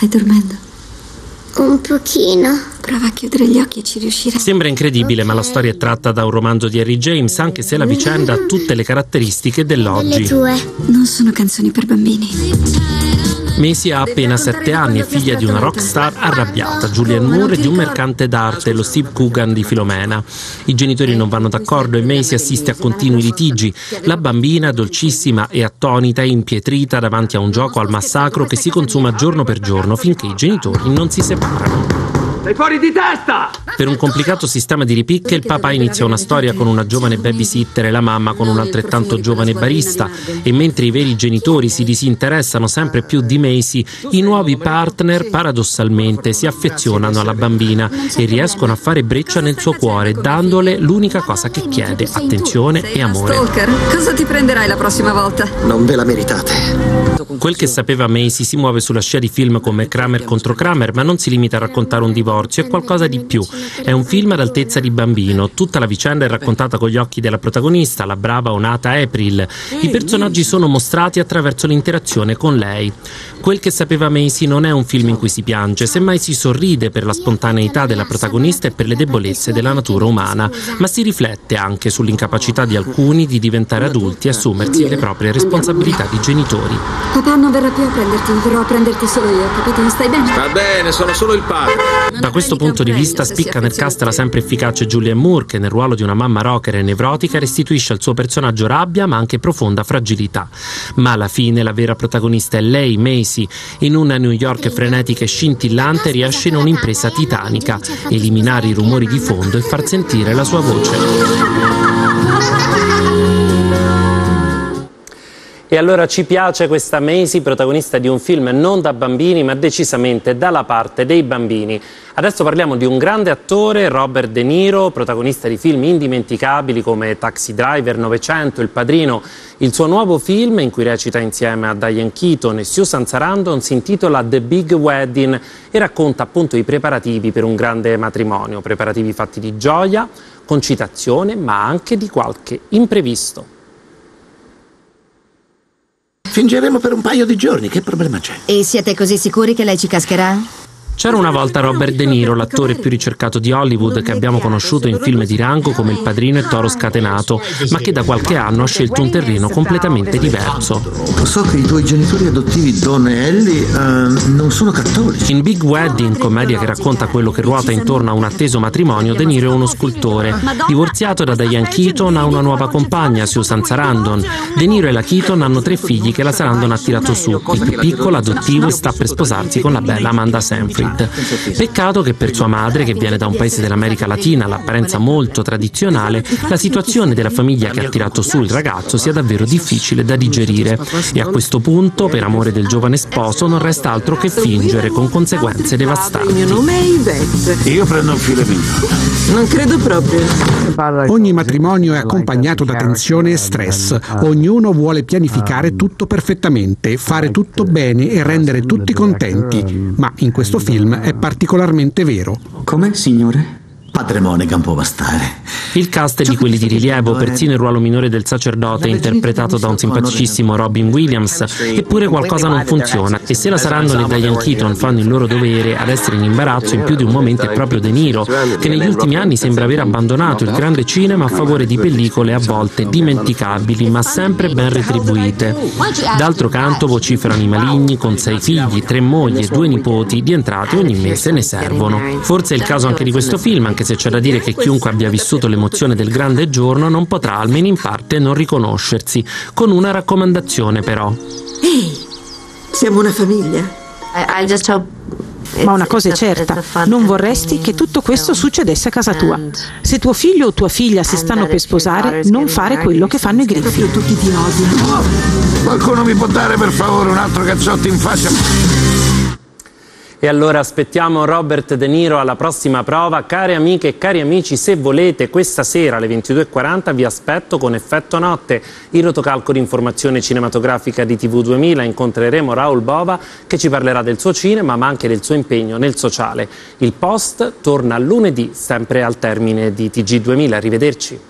Stai dormendo? Un pochino. Prova a chiudere gli occhi e ci riuscirai. Sembra incredibile, ma la storia è tratta da un romanzo di Harry James, anche se la vicenda ha tutte le caratteristiche dell'oggi. tue. Non sono canzoni per bambini. Macy ha appena 7 anni, è figlia di una rockstar arrabbiata, Julianne Moore, e di un mercante d'arte, lo Steve Coogan di Filomena. I genitori non vanno d'accordo e Macy assiste a continui litigi. La bambina, dolcissima e attonita, è impietrita davanti a un gioco al massacro che si consuma giorno per giorno finché i genitori non si separano. Sei fuori di testa! Per un complicato sistema di ripicche, il papà inizia una storia con una giovane babysitter e la mamma con un altrettanto giovane barista e mentre i veri genitori si disinteressano sempre più di Macy, i nuovi partner paradossalmente si affezionano alla bambina e riescono a fare breccia nel suo cuore, dandole l'unica cosa che chiede, attenzione e amore. Stalker, cosa ti prenderai la prossima volta? Non ve la meritate. Quel che sapeva Macy si muove sulla scia di film come Kramer contro Kramer, ma non si limita a raccontare un divorzio, è qualcosa di più. È un film ad altezza di bambino. Tutta la vicenda è raccontata con gli occhi della protagonista, la brava onata April. I personaggi sono mostrati attraverso l'interazione con lei. Quel che sapeva Macy non è un film in cui si piange, semmai si sorride per la spontaneità della protagonista e per le debolezze della natura umana, ma si riflette anche sull'incapacità di alcuni di diventare adulti e assumersi le proprie responsabilità di genitori. Papà non verrà più a prenderti, verrò a prenderti solo io, capito? Stai bene? Va bene, sono solo il padre. Da questo punto di vista spicca nel cast la sempre efficace Julianne Moore che nel ruolo di una mamma rocker e nevrotica restituisce al suo personaggio rabbia ma anche profonda fragilità. Ma alla fine la vera protagonista è lei, Macy, in una New York frenetica e scintillante riesce in un'impresa titanica, eliminare i rumori di fondo e far sentire la sua voce. E allora ci piace questa Macy, protagonista di un film non da bambini, ma decisamente dalla parte dei bambini. Adesso parliamo di un grande attore, Robert De Niro, protagonista di film indimenticabili come Taxi Driver, 900, Il Padrino. Il suo nuovo film, in cui recita insieme a Diane Keaton e Susan Sarandon, si intitola The Big Wedding e racconta appunto i preparativi per un grande matrimonio, preparativi fatti di gioia, concitazione, ma anche di qualche imprevisto. Fingeremo per un paio di giorni, che problema c'è? E siete così sicuri che lei ci cascherà? C'era una volta Robert De Niro, l'attore più ricercato di Hollywood che abbiamo conosciuto in film di rango come Il Padrino e Toro Scatenato, ma che da qualche anno ha scelto un terreno completamente diverso. So che i tuoi genitori adottivi, Don e Ellie, eh, non sono cattolici. In Big Wedding, commedia che racconta quello che ruota intorno a un atteso matrimonio, De Niro è uno scultore. Divorziato da Diane Keaton, ha una nuova compagna, Susan Sarandon. De Niro e la Keaton hanno tre figli che la Sarandon ha tirato su. Il più piccolo, adottivo, sta per sposarsi con la bella Amanda Seyfried. Peccato che per sua madre, che viene da un paese dell'America Latina, all'apparenza molto tradizionale, la situazione della famiglia che ha tirato su il ragazzo sia davvero difficile da digerire. E a questo punto, per amore del giovane sposo, non resta altro che fingere con conseguenze Il mio devastanti. nome è Yvette. Io prendo un filo. Non credo proprio. Ogni matrimonio è accompagnato da tensione e stress. Ognuno vuole pianificare tutto perfettamente, fare tutto bene e rendere tutti contenti. Ma in questo film è particolarmente vero. Come, signore? Padre Monaghan può bastare. Il cast è di quelli di rilievo, persino il ruolo minore del sacerdote è interpretato da un simpaticissimo Robin Williams, eppure qualcosa non funziona e se la Sarandon e Diane Keaton fanno il loro dovere ad essere in imbarazzo in più di un momento è proprio De Niro, che negli ultimi anni sembra aver abbandonato il grande cinema a favore di pellicole a volte dimenticabili ma sempre ben retribuite. D'altro canto vociferano i maligni con sei figli, tre mogli e due nipoti, di entrate ogni mese ne servono. Forse è il caso anche di questo film, anche se c'è da dire che chiunque abbia vissuto l'emozione del grande giorno non potrà almeno in parte non riconoscersi, con una raccomandazione però. Ehi, siamo una famiglia. Ma una cosa è certa, non vorresti che tutto questo succedesse a casa tua. Se tuo figlio o tua figlia si stanno per sposare, non fare quello che fanno i griffi. Tutti ti odiano. Qualcuno mi può dare per favore un altro cazzotto in faccia? E allora aspettiamo Robert De Niro alla prossima prova. Care amiche e cari amici, se volete, questa sera alle 22.40 vi aspetto con Effetto Notte, il rotocalco di informazione cinematografica di TV2000. Incontreremo Raul Bova che ci parlerà del suo cinema ma anche del suo impegno nel sociale. Il post torna lunedì, sempre al termine di TG2000. Arrivederci.